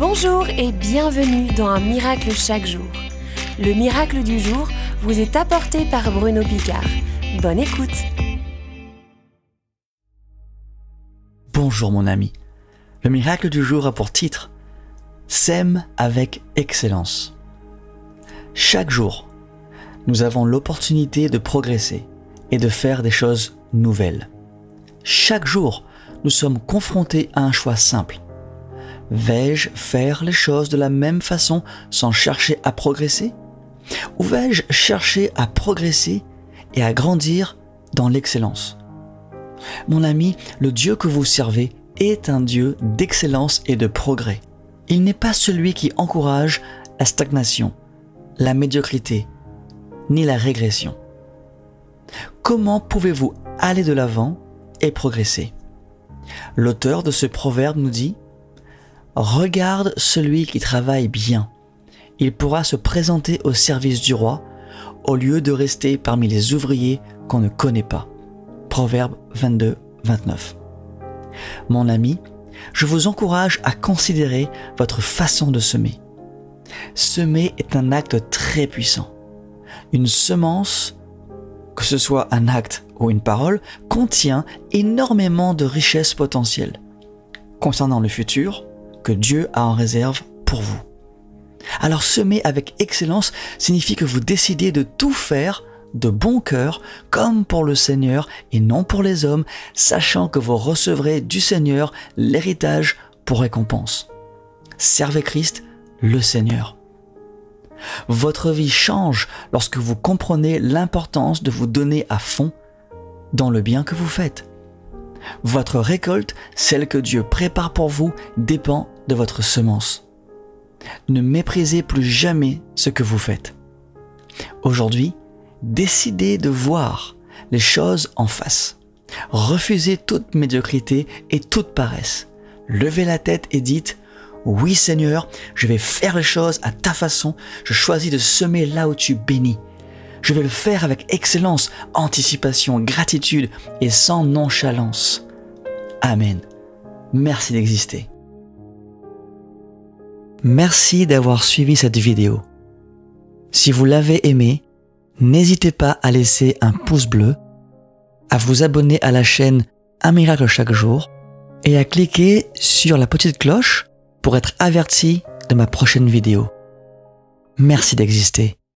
Bonjour et bienvenue dans un miracle chaque jour. Le miracle du jour vous est apporté par Bruno Picard. Bonne écoute. Bonjour mon ami. Le miracle du jour a pour titre Sème avec excellence. Chaque jour, nous avons l'opportunité de progresser et de faire des choses nouvelles. Chaque jour, nous sommes confrontés à un choix simple. Vais-je faire les choses de la même façon sans chercher à progresser? Ou vais-je chercher à progresser et à grandir dans l'excellence? Mon ami, le Dieu que vous servez est un Dieu d'excellence et de progrès. Il n'est pas celui qui encourage la stagnation, la médiocrité, ni la régression. Comment pouvez-vous aller de l'avant et progresser? L'auteur de ce proverbe nous dit Regarde celui qui travaille bien. Il pourra se présenter au service du roi au lieu de rester parmi les ouvriers qu'on ne connaît pas. Proverbe 22, 29. Mon ami, je vous encourage à considérer votre façon de semer. Semer est un acte très puissant. Une semence, que ce soit un acte ou une parole, contient énormément de richesses potentielles concernant le futur que Dieu a en réserve pour vous. Alors semer avec excellence signifie que vous décidez de tout faire de bon cœur, comme pour le Seigneur et non pour les hommes, sachant que vous recevrez du Seigneur l'héritage pour récompense. Servez Christ, le Seigneur. Votre vie change lorsque vous comprenez l'importance de vous donner à fond dans le bien que vous faites. Votre récolte, celle que Dieu prépare pour vous, dépend de votre semence. Ne méprisez plus jamais ce que vous faites. Aujourd'hui, décidez de voir les choses en face. Refusez toute médiocrité et toute paresse. Levez la tête et dites Oui Seigneur, je vais faire les choses à ta façon. Je choisis de semer là où tu bénis. Je vais le faire avec excellence, anticipation, gratitude et sans nonchalance. Amen. Merci d'exister. Merci d'avoir suivi cette vidéo. Si vous l'avez aimé, n'hésitez pas à laisser un pouce bleu, à vous abonner à la chaîne Un miracle chaque jour et à cliquer sur la petite cloche pour être averti de ma prochaine vidéo. Merci d'exister.